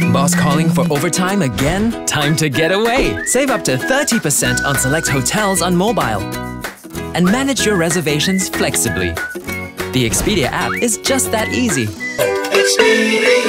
Boss calling for overtime again? Time to get away! Save up to 30% on select hotels on mobile. And manage your reservations flexibly. The Expedia app is just that easy. Expedia.